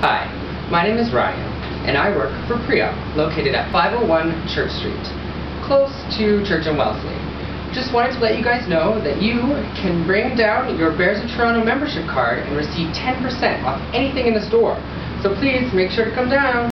Hi, my name is Brian, and I work for Priape, located at 501 Church Street, close to Church and Wellesley. Just wanted to let you guys know that you can bring down your Bears of Toronto membership card and receive 10% off anything in the store. So please make sure to come down.